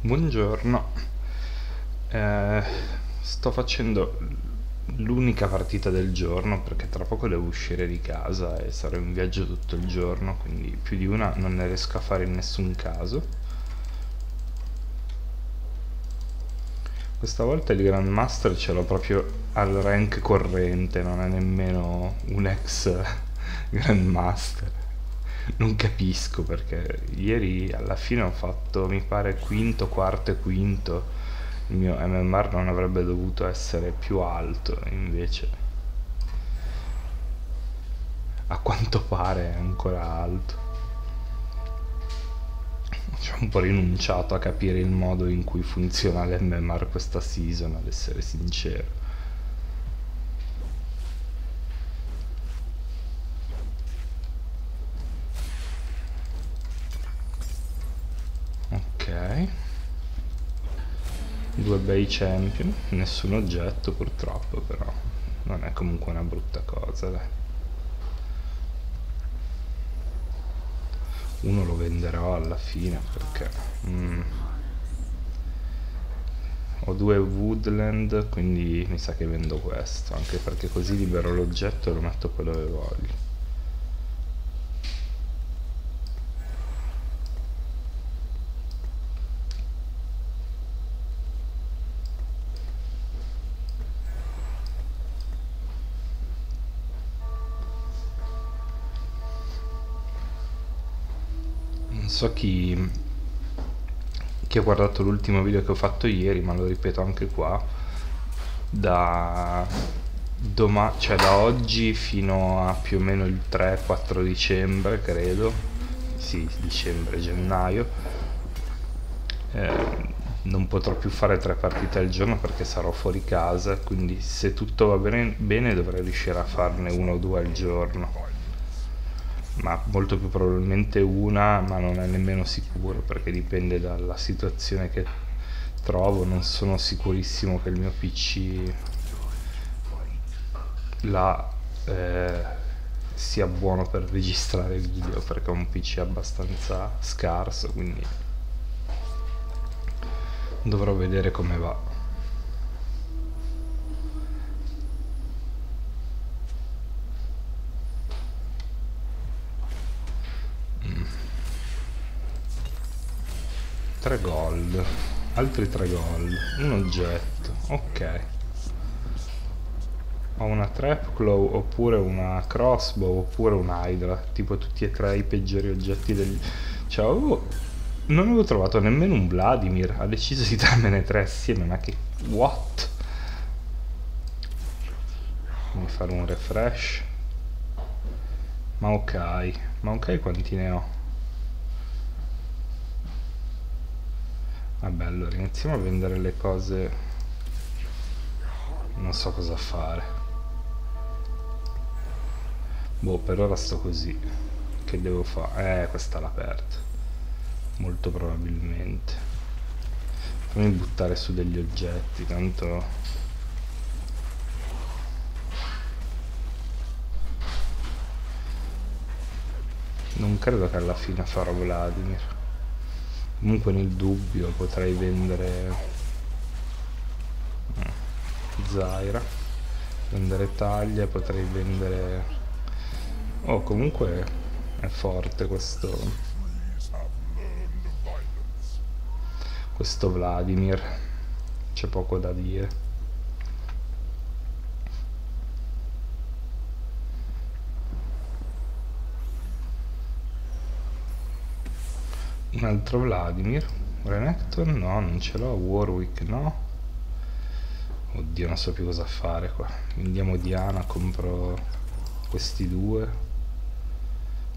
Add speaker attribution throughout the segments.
Speaker 1: Buongiorno, eh, sto facendo l'unica partita del giorno perché tra poco devo uscire di casa e sarò in viaggio tutto il giorno, quindi più di una non ne riesco a fare in nessun caso. Questa volta il Grandmaster ce l'ho proprio al rank corrente, non è nemmeno un ex Grandmaster. Non capisco perché ieri alla fine ho fatto, mi pare, quinto, quarto e quinto. Il mio MMR non avrebbe dovuto essere più alto, invece a quanto pare è ancora alto. Ci ho un po' rinunciato a capire il modo in cui funziona l'MMR questa season, ad essere sincero. Ok. Due bei champion, nessun oggetto purtroppo però. Non è comunque una brutta cosa, dai. Uno lo venderò alla fine perché... Mm, ho due woodland, quindi mi sa che vendo questo, anche perché così libero l'oggetto e lo metto quello che voglio. So chi, chi ha guardato l'ultimo video che ho fatto ieri, ma lo ripeto anche qua, da, doma- cioè da oggi fino a più o meno il 3-4 dicembre, credo, sì, dicembre, gennaio, eh, non potrò più fare tre partite al giorno perché sarò fuori casa, quindi se tutto va bene, bene dovrei riuscire a farne uno o due al giorno ma molto più probabilmente una, ma non è nemmeno sicuro perché dipende dalla situazione che trovo, non sono sicurissimo che il mio PC la, eh, sia buono per registrare video perché è un PC abbastanza scarso, quindi dovrò vedere come va. Tre gold altri tre gold un oggetto. Ok. Ho una trap claw oppure una crossbow oppure un hydra. Tipo tutti e tre i peggiori oggetti del cioè avevo... non avevo trovato nemmeno un Vladimir. Ha deciso di darmene tre assieme ma che what? Fare un refresh. Ma ok. Ma ok quanti ne ho Vabbè, allora iniziamo a vendere le cose. Non so cosa fare. Boh, per ora sto così. Che devo fare? Eh, questa l'ha aperta. Molto probabilmente. Fammi buttare su degli oggetti, tanto... Non credo che alla fine farò Vladimir comunque nel dubbio potrei vendere eh, Zaira vendere taglia potrei vendere oh comunque è forte questo questo Vladimir c'è poco da dire un altro Vladimir Renekton? No non ce l'ho. Warwick no. Oddio non so più cosa fare qua. Vendiamo Diana compro questi due.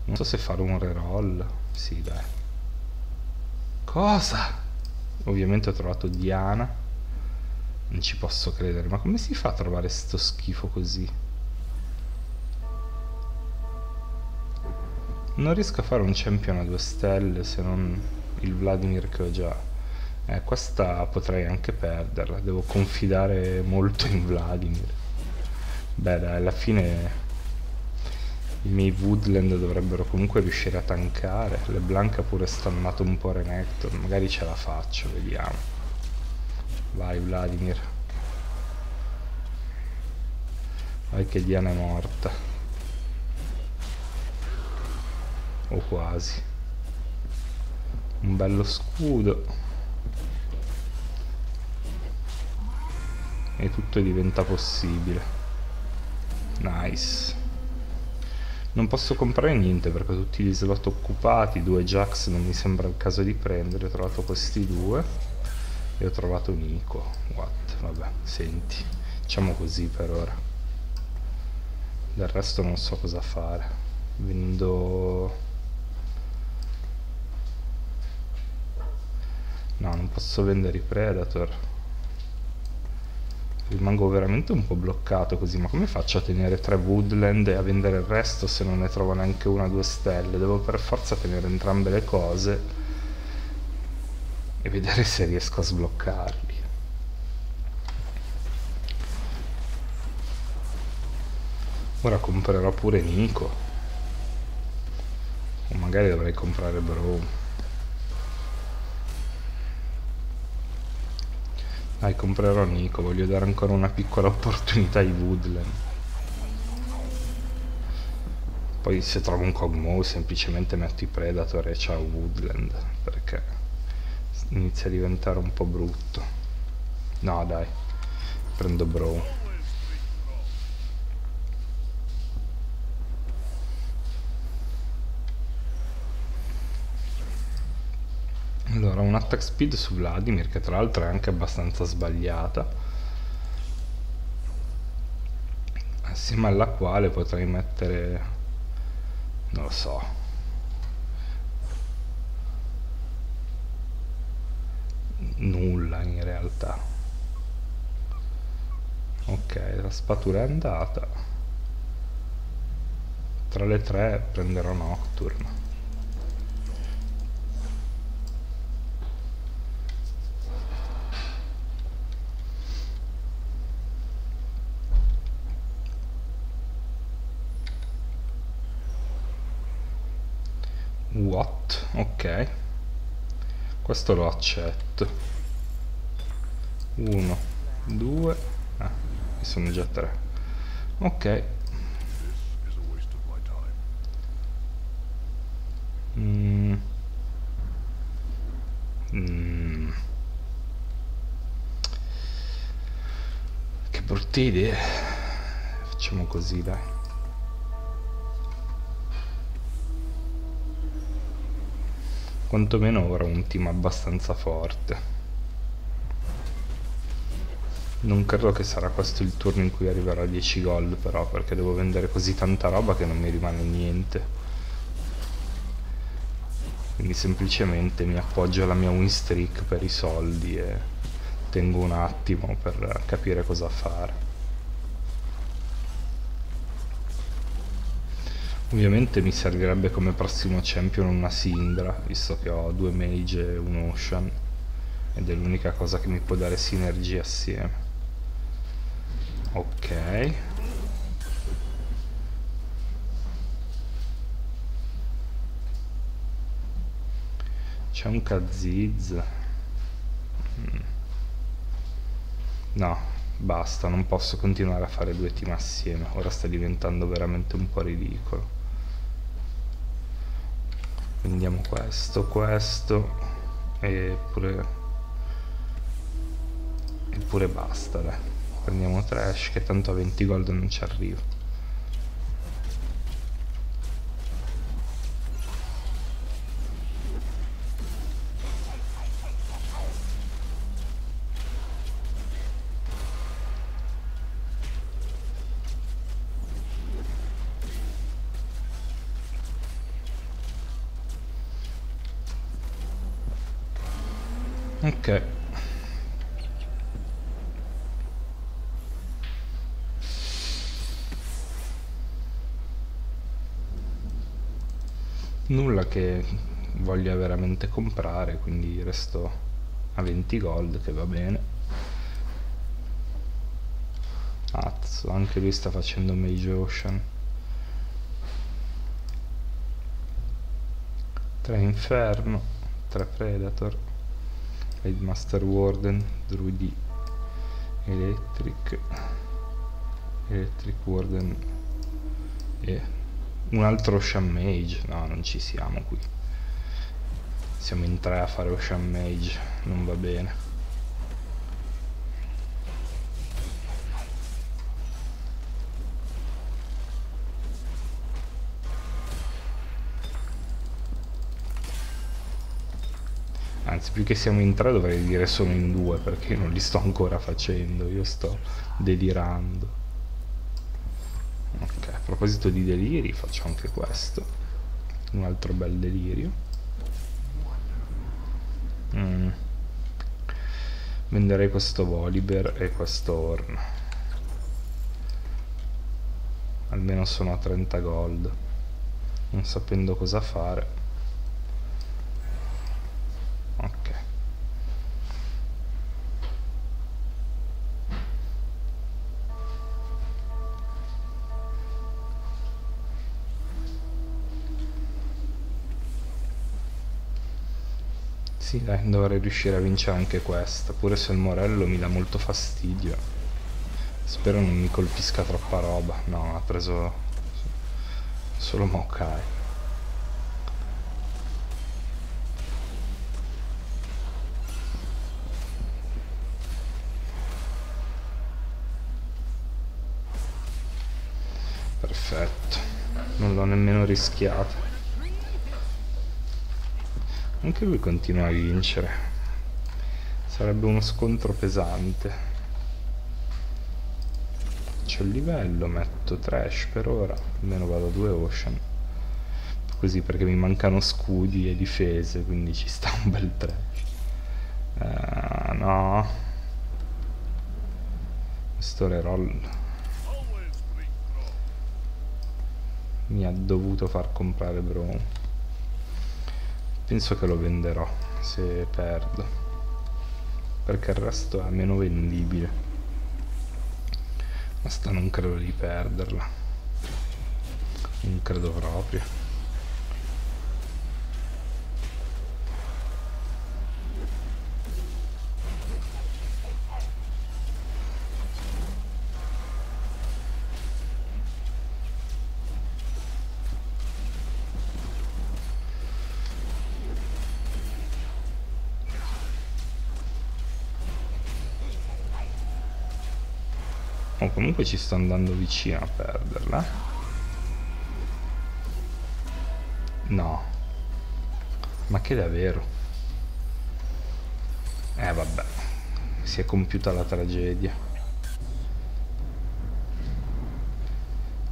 Speaker 1: Non so se fare un reroll. Sì dai. Cosa? Ovviamente ho trovato Diana. Non ci posso credere. Ma come si fa a trovare sto schifo così Non riesco a fare un champion a due stelle se non il Vladimir che ho già. Eh, questa potrei anche perderla, devo confidare molto in Vladimir. Beh dai, alla fine i miei Woodland dovrebbero comunque riuscire a tankare. Le Blanca pure stannato un po' Renekton. Magari ce la faccio, vediamo. Vai Vladimir. Vai che Diana è morta. O quasi. Un bello scudo. E tutto diventa possibile. Nice. Non posso comprare niente perché tutti gli slot occupati, due Jax non mi sembra il caso di prendere, ho trovato questi due e ho trovato Nico. What? Vabbè, senti, facciamo così per ora. Del resto non so cosa fare. Vendo... No, non posso vendere i Predator rimango veramente un po' bloccato così, ma come faccio a tenere tre woodland e a vendere il resto se non ne trovo neanche una o due stelle? Devo per forza tenere entrambe le cose e vedere se riesco a sbloccarli. Ora comprerò pure Nico. O magari dovrei comprare Bro. Dai, comprerò Nico, voglio dare ancora una piccola opportunità ai Woodland. Poi se trovo un Kog'Maw semplicemente metto i Predator e ciao Woodland, perché inizia a diventare un po' brutto. No dai, prendo Brawl. Allora, un attack speed su Vladimir, che tra l'altro è anche abbastanza sbagliata, assieme alla quale potrei mettere, non lo so, nulla in realtà. Ok, la spatola è andata. Tra le tre prenderò Nocturne. Ok. Questo lo accetto. Uno, due. Ah, mi sono già tre. Ok. Mm. Mm. Che brutte idee. Facciamo così, dai. Quantomeno ora un team abbastanza forte. Non credo che sarà questo il turno in cui arriverò a 10 gol però, perché devo vendere così tanta roba che non mi rimane niente. Quindi semplicemente mi appoggio alla mia win streak per i soldi e tengo un attimo per capire cosa fare. Ovviamente mi servirebbe come prossimo champion una Sindra, visto che ho due mage e un ocean, ed è l'unica cosa che mi può dare sinergia assieme. Ok. C'è un Kaziz. Mm. No, basta, non posso continuare a fare due team assieme, ora sta diventando veramente un po' ridicolo prendiamo questo questo e pure e pure basta dai. prendiamo trash che tanto a 20 gold non ci arriva Ok. Nulla che voglia veramente comprare, quindi resto a 20 gold che va bene. Azzo, anche lui sta facendo Mage Ocean. 3 Inferno, 3 Predator, Master Warden, Druidi Electric, Electric Warden e un altro Ocean Mage. No, non ci siamo qui. Siamo in tre a fare Ocean Mage, non va bene. Anzi più che siamo in tre dovrei dire sono in due perché non li sto ancora facendo io sto delirando. Ok a proposito di deliri faccio anche questo. Un altro bel delirio. Mm. venderei questo Volibear e questo Horn. Almeno sono a 30 gold. Non sapendo cosa fare Sì, dai, dovrei riuscire a vincere anche questa, pure se il Morello mi dà molto fastidio. Spero non mi colpisca troppa roba. No, ha preso solo Mokai. Perfetto, non l'ho nemmeno rischiato. Anche lui continua a vincere. Sarebbe uno scontro pesante. C'è il livello, metto trash per ora. Almeno vado a due ocean. Così perché mi mancano scudi e difese, quindi ci sta un bel trash. Uh, no. Questo reroll mi ha dovuto far comprare Brown penso che lo venderò se perdo. Perché il resto è meno vendibile. Ma sta non credo di perderla. Non credo proprio comunque ci sto andando vicino a perderla. No. Ma che davvero eh vabbè. Si è compiuta la tragedia.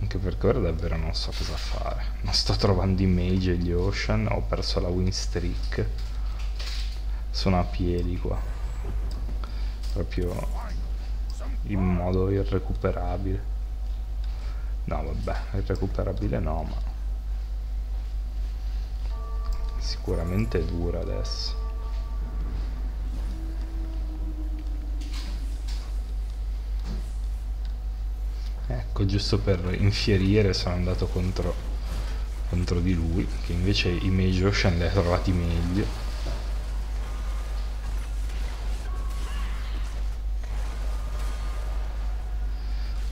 Speaker 1: Anche perché ora davvero non so cosa fare. Non sto trovando i mage e gli ocean. Ho perso la win streak. Sono a piedi qua. Proprio in modo irrecuperabile. No vabbè irrecuperabile no ma sicuramente è dura adesso. Ecco giusto per infierire sono andato contro contro di lui che invece i Mage Ocean li ha trovati meglio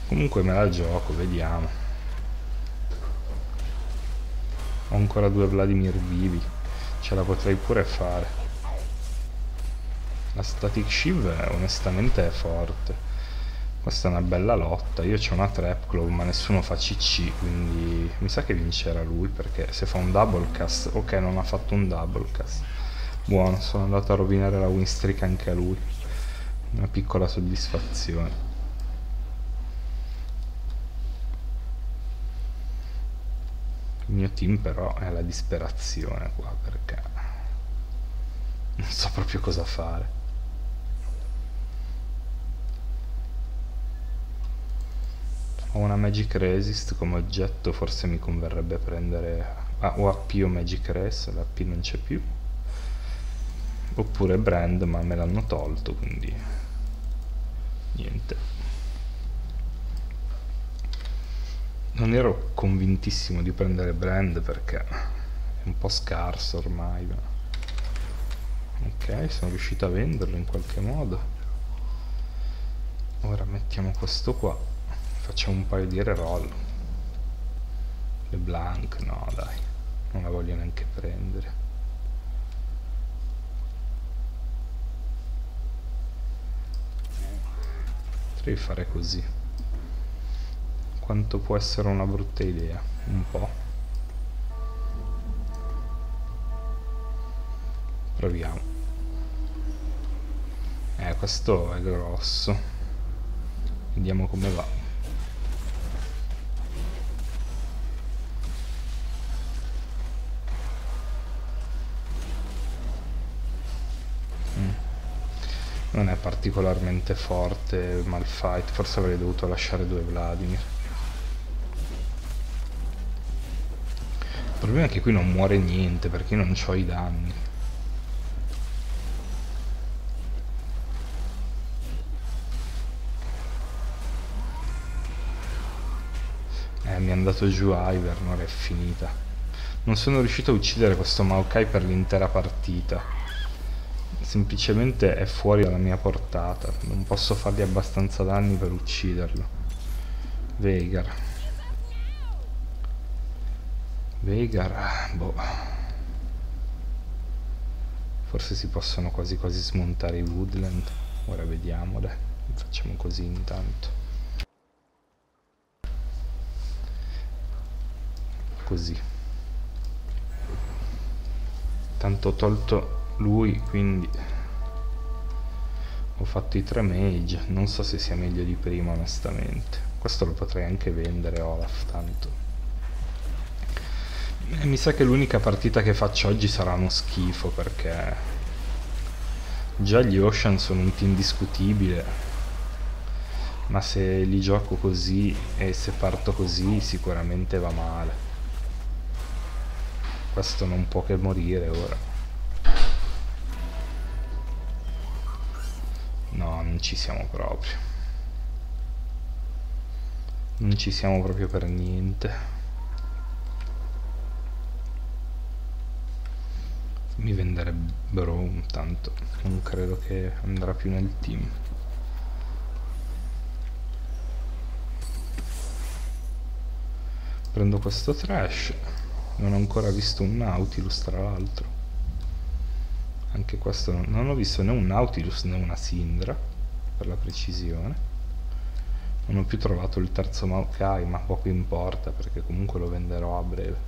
Speaker 1: Comunque me la gioco, vediamo. Ho ancora due Vladimir vivi. Ce la potrei pure fare. La Static Shiv onestamente è forte. Questa è una bella lotta. Io ho una Trap Claw ma nessuno fa CC, quindi mi sa che vincerà lui perché se fa un double cast... Ok, non ha fatto un double cast. Buono, sono andato a rovinare la win streak anche a lui. Una piccola soddisfazione. Mio team però è alla disperazione qua perché non so proprio cosa fare. Ho una magic resist come oggetto forse mi converrebbe prendere ah, o AP o magic res l'AP non c'è più. Oppure brand ma me l'hanno tolto quindi niente non ero convintissimo di prendere brand perché è un po' scarso ormai ma... ok sono riuscito a venderlo in qualche modo. Ora mettiamo questo qua facciamo un paio di reroll. Le blank no dai non la voglio neanche prendere. Potrei fare così quanto può essere una brutta idea un po' proviamo. Eh questo è grosso. Vediamo come va. Mm. non è particolarmente forte Malfight forse avrei dovuto lasciare due Vladimir problema è che qui non muore niente perché io non ho i danni. Mi è andato giù Ivernor è finita. Non sono riuscito a uccidere questo Maokai per l'intera partita. Semplicemente è fuori dalla mia portata. Non posso fargli abbastanza danni per ucciderlo. Veigar Veigar boh. Forse si possono quasi quasi smontare i woodland. Ora vediamo dai. Facciamo così intanto. Così. Tanto ho tolto lui quindi ho fatto i tre mage. Non so se sia meglio di prima onestamente. Questo lo potrei anche vendere Olaf tanto mi sa che l'unica partita che faccio oggi sarà uno schifo perché già gli Ocean sono un team discutibile ma se li gioco così e se parto così sicuramente va male. Questo non può che morire ora. No non ci siamo proprio. Non ci siamo proprio per niente mi venderebbero tanto. Non credo che andrà più nel team. Prendo questo trash. Non ho ancora visto un Nautilus tra l'altro. Anche questo non ho visto né un Nautilus né una Sindra per la precisione. Non ho più trovato il terzo Maokai ma poco importa perché comunque lo venderò a breve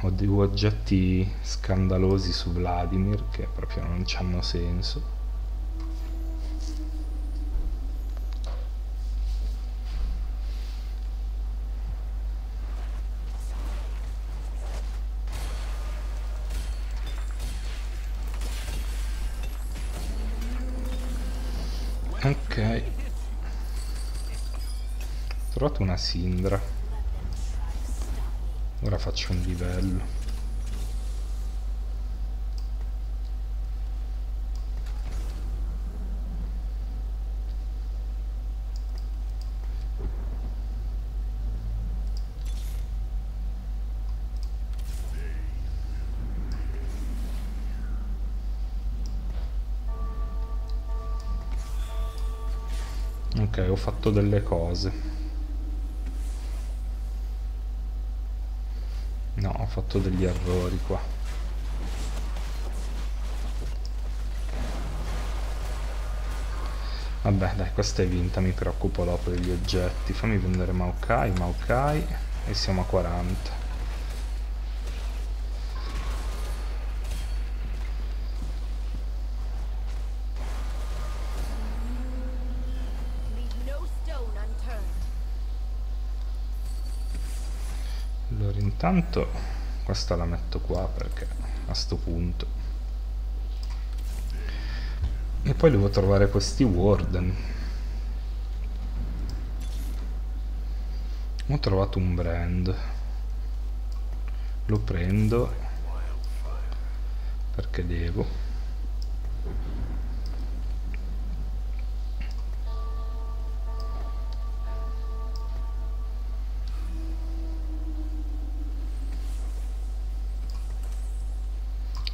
Speaker 1: ho dei oggetti scandalosi su Vladimir che proprio non hanno senso. Ok. Ho trovato una sindra ora faccio un livello. Ok ho fatto delle cose no ho fatto degli errori qua. Vabbè dai questa è vinta mi preoccupo dopo degli oggetti. Fammi vendere Maokai Maokai e siamo a 40 intanto questa la metto qua perché a sto punto. E poi devo trovare questi warden. Ho trovato un brand. Lo prendo. Perché devo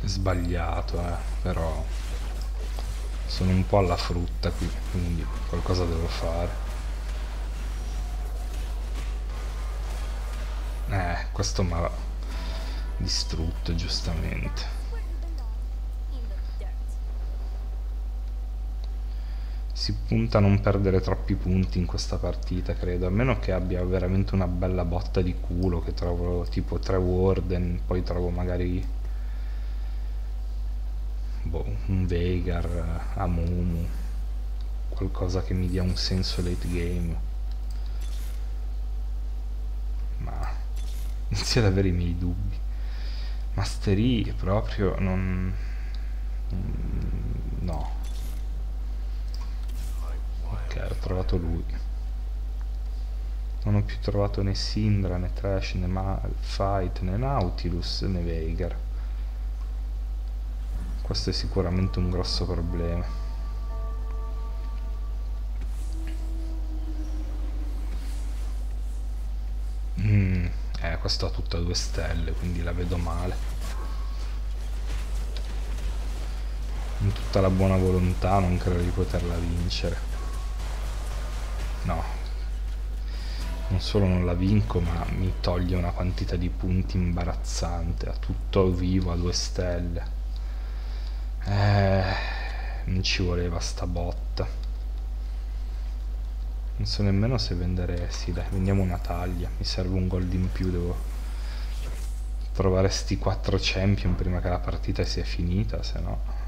Speaker 1: sbagliato, eh, però sono un po' alla frutta qui, quindi qualcosa devo fare. Eh, questo mi ha distrutto giustamente. Si punta a non perdere troppi punti in questa partita, credo, a meno che abbia veramente una bella botta di culo, che trovo tipo tre Warden, poi trovo magari un Veigar, Amumu, qualcosa che mi dia un senso late game. inizio ad avere i miei dubbi. Mastery proprio non... No. Ok, ho trovato lui. Non ho più trovato né Sindra, né Trash, né Fight, né Nautilus, né Veigar. Questo è sicuramente un grosso problema. Mm. Eh, questa ha tutta due stelle, quindi la vedo male. In tutta la buona volontà non credo di poterla vincere. No. Non solo non la vinco, ma mi toglie una quantità di punti imbarazzante. Ha tutto vivo a due stelle. Eh, non ci voleva sta botta. Non so nemmeno se vendere... Sì, dai, vendiamo una taglia. Mi serve un gold in più, devo trovare sti 4 champion prima che la partita sia finita, se no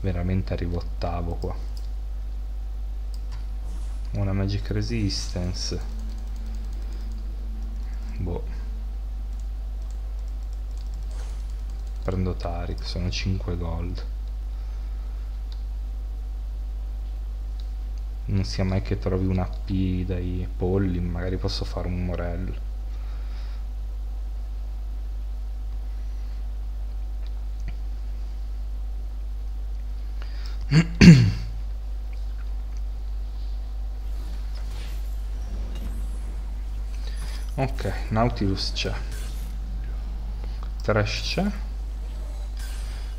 Speaker 1: veramente arrivo ottavo qua. Una magic resistance. Boh. Prendo Tarik, sono 5 gold. non sia mai che trovi un AP dai polli, magari posso fare un morello. ok, Nautilus c'è. Trash c'è.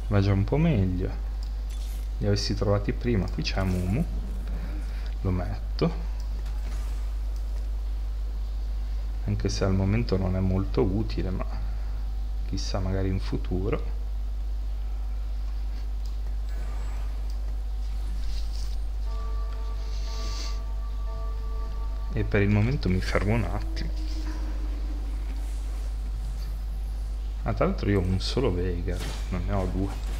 Speaker 1: Va già un po' meglio. Li avessi trovati prima. Qui c'è Mumu lo metto anche se al momento non è molto utile ma chissà magari in futuro e per il momento mi fermo un attimo ah tra l'altro io ho un solo Vega non ne ho due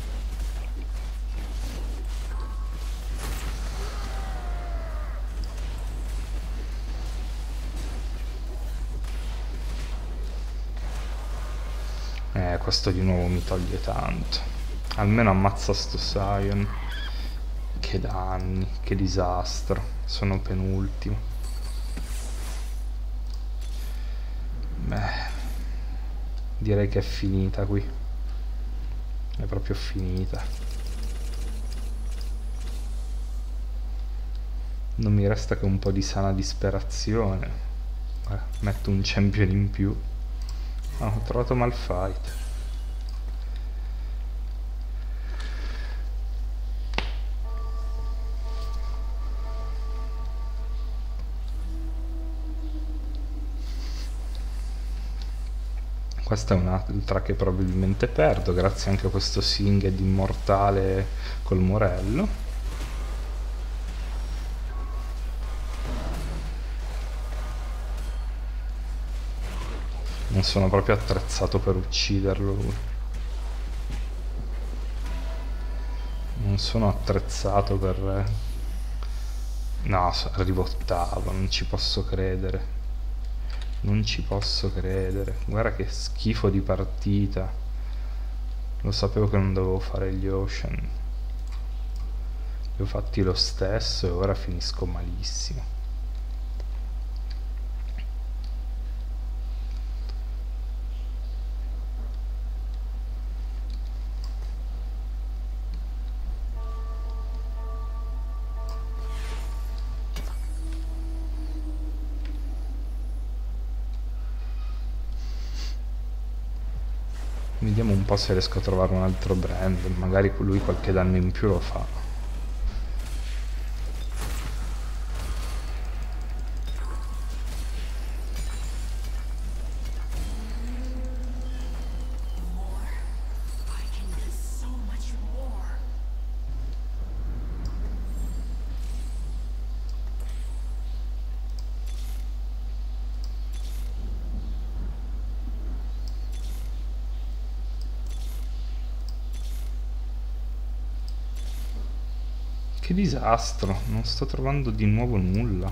Speaker 1: Eh, questo di nuovo mi toglie tanto. Almeno ammazza sto Sion. Che danni, che disastro. Sono penultimo. Beh, direi che è finita qui. È proprio finita. Non mi resta che un po' di sana disperazione. Eh, metto un champion in più. Oh, ho trovato Malfight. Questa è un'altra che probabilmente perdo, grazie anche a questo Singed immortale col morello. Non sono proprio attrezzato per ucciderlo. Non sono attrezzato per... No, arrivo ottavo, non ci posso credere. Non ci posso credere. Guarda che schifo di partita. Lo sapevo che non dovevo fare gli Ocean. Li ho fatti lo stesso e ora finisco malissimo. Vediamo un po' se riesco a trovare un altro brand, magari lui qualche danno in più lo fa. Disastro, non sto trovando di nuovo nulla.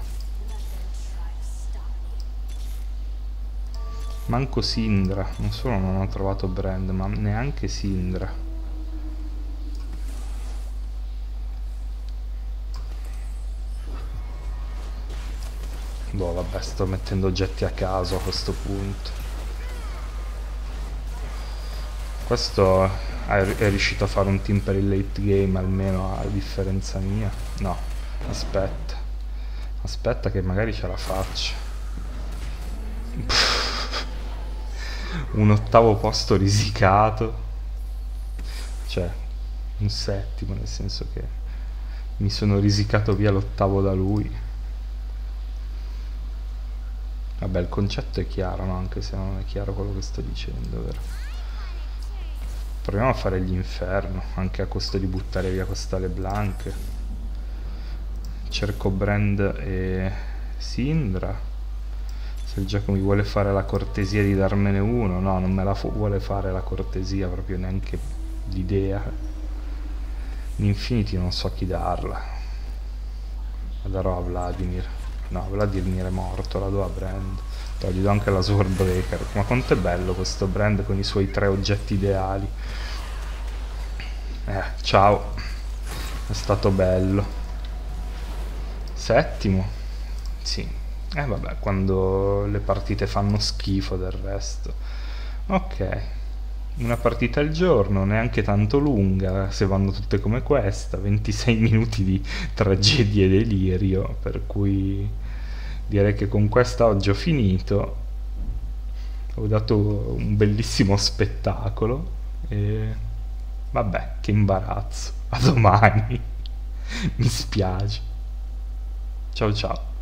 Speaker 1: Manco Sindra, non solo non ho trovato Brand, ma neanche Sindra. Boh, vabbè, sto mettendo oggetti a caso a questo punto. Questo è riuscito a fare un team per il late game almeno a differenza mia? No. Aspetta. Aspetta che magari ce la faccio. Un ottavo posto risicato. Cioè un settimo nel senso che mi sono risicato via l'ottavo da lui. Vabbè il concetto è chiaro no? anche se non è chiaro quello che sto dicendo vero Proviamo a fare l'inferno, anche a costo di buttare via questa LeBlanc. Cerco Brand e Sindra. Se il gioco mi vuole fare la cortesia di darmene uno, no, non me la vuole fare la cortesia, proprio neanche l'idea. Infinity non so chi darla. La darò a Vladimir. No, Vladimir è morto, la do a Brand. Poi gli do anche la Swordbreaker. Ma quanto è bello questo brand con i suoi tre oggetti ideali. Eh, ciao. È stato bello. Settimo. Sì. Eh vabbè, quando le partite fanno schifo del resto. Ok. Una partita al giorno, neanche tanto lunga, se vanno tutte come questa, 26 minuti di tragedia e delirio, per cui direi che con questa oggi ho finito. Ho dato un bellissimo spettacolo e vabbè che imbarazzo. A domani. Mi spiace. Ciao ciao